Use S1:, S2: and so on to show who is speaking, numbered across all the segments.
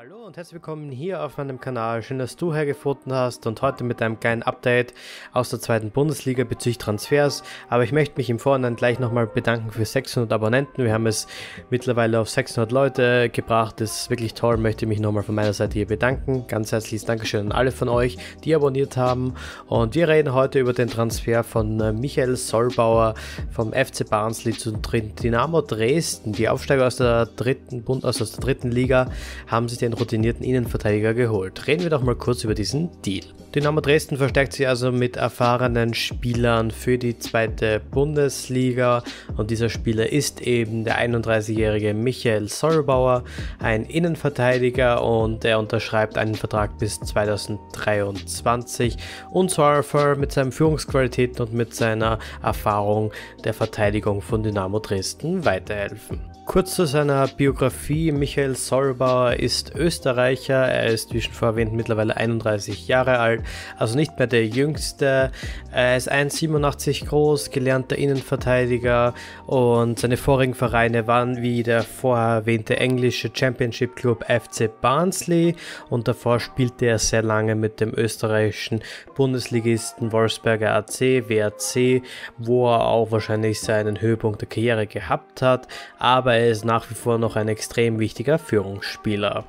S1: Hallo und herzlich willkommen hier auf meinem Kanal. Schön, dass du hergefunden hast und heute mit einem kleinen Update aus der zweiten Bundesliga bezüglich Transfers. Aber ich möchte mich im Vorhinein gleich nochmal bedanken für 600 Abonnenten. Wir haben es mittlerweile auf 600 Leute gebracht. Das ist wirklich toll. Möchte mich nochmal von meiner Seite hier bedanken. Ganz herzliches Dankeschön an alle von euch, die abonniert haben. Und wir reden heute über den Transfer von äh, Michael Solbauer vom FC Barnsley zu Dynamo Dresden. Die Aufsteiger aus der dritten Bund aus der dritten Liga haben sich den den routinierten Innenverteidiger geholt. Reden wir doch mal kurz über diesen Deal. Dynamo Dresden verstärkt sich also mit erfahrenen Spielern für die zweite Bundesliga und dieser Spieler ist eben der 31-jährige Michael Solbauer, ein Innenverteidiger und er unterschreibt einen Vertrag bis 2023 und soll mit seinen Führungsqualitäten und mit seiner Erfahrung der Verteidigung von Dynamo Dresden weiterhelfen. Kurz zu seiner Biografie. Michael Solbauer ist Österreicher. Er ist, wie schon vorher erwähnt, mittlerweile 31 Jahre alt, also nicht mehr der jüngste. Er ist 1,87 groß, gelernter Innenverteidiger und seine vorigen Vereine waren wie der vorher erwähnte englische Championship Club FC Barnsley und davor spielte er sehr lange mit dem österreichischen Bundesligisten Wolfsberger AC, WRC, wo er auch wahrscheinlich seinen Höhepunkt der Karriere gehabt hat, aber er ist nach wie vor noch ein extrem wichtiger Führungsspieler.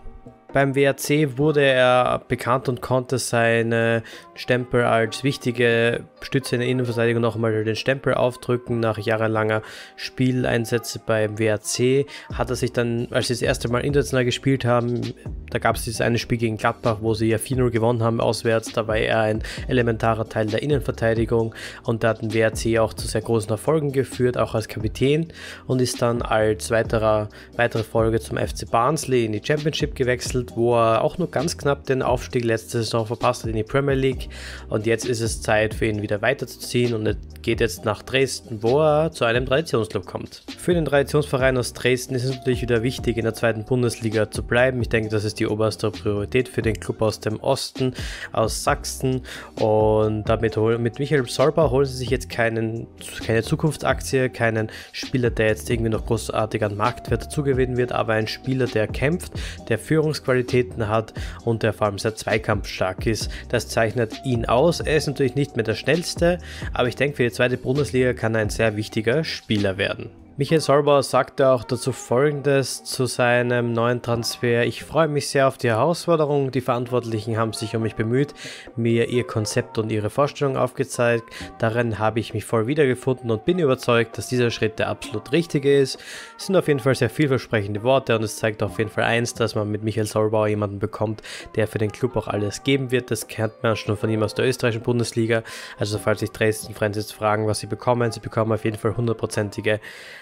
S1: Beim WRC wurde er bekannt und konnte seine Stempel als wichtige Stütze in der Innenverteidigung nochmal den Stempel aufdrücken. Nach jahrelanger Spieleinsätze beim WRC hat er sich dann, als sie das erste Mal international gespielt haben, da gab es dieses eine Spiel gegen Gladbach, wo sie ja 4-0 gewonnen haben auswärts. Da war er ein elementarer Teil der Innenverteidigung und da hat den WRC auch zu sehr großen Erfolgen geführt, auch als Kapitän und ist dann als weiterer, weitere Folge zum FC Barnsley in die Championship gewechselt gewechselt, wo er auch nur ganz knapp den Aufstieg letzte Saison verpasst hat in die Premier League. Und jetzt ist es Zeit für ihn wieder weiterzuziehen und er geht jetzt nach Dresden, wo er zu einem Traditionsclub kommt. Für den Traditionsverein aus Dresden ist es natürlich wieder wichtig, in der zweiten Bundesliga zu bleiben. Ich denke, das ist die oberste Priorität für den Club aus dem Osten, aus Sachsen. Und damit mit Michael Solber holen sie sich jetzt keinen, keine Zukunftsaktie, keinen Spieler, der jetzt irgendwie noch großartig an Marktwert zugewinnen wird, aber ein Spieler, der kämpft, der Führungsqualität Qualitäten hat und der vor allem sehr zweikampfstark ist. Das zeichnet ihn aus. Er ist natürlich nicht mehr der schnellste, aber ich denke, für die zweite Bundesliga kann er ein sehr wichtiger Spieler werden. Michael Solbauer sagte auch dazu folgendes zu seinem neuen Transfer. Ich freue mich sehr auf die Herausforderung. Die Verantwortlichen haben sich um mich bemüht, mir ihr Konzept und ihre Vorstellung aufgezeigt. Darin habe ich mich voll wiedergefunden und bin überzeugt, dass dieser Schritt der absolut richtige ist. Es sind auf jeden Fall sehr vielversprechende Worte und es zeigt auf jeden Fall eins, dass man mit Michael Solbauer jemanden bekommt, der für den Club auch alles geben wird. Das kennt man schon von ihm aus der österreichischen Bundesliga. Also falls sich Dresden-Fans jetzt fragen, was sie bekommen, sie bekommen auf jeden Fall hundertprozentige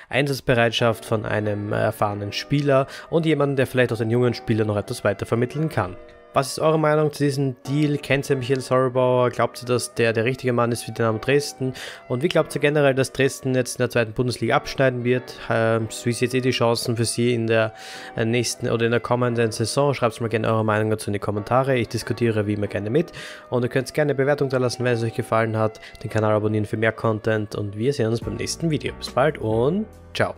S1: Einsatzbereitschaft von einem erfahrenen Spieler und jemanden, der vielleicht auch den jungen Spieler noch etwas weiter vermitteln kann. Was ist eure Meinung zu diesem Deal? Kennt ihr Michael Sorrobauer? Glaubt ihr, dass der der richtige Mann ist für den Namen Dresden? Und wie glaubt ihr generell, dass Dresden jetzt in der zweiten Bundesliga abschneiden wird? Ähm, wie seht ihr die Chancen für sie in der äh, nächsten oder in der kommenden Saison? Schreibt mal gerne eure Meinung dazu in die Kommentare. Ich diskutiere wie immer gerne mit. Und ihr könnt gerne eine Bewertung da lassen, wenn es euch gefallen hat. Den Kanal abonnieren für mehr Content. Und wir sehen uns beim nächsten Video. Bis bald und ciao.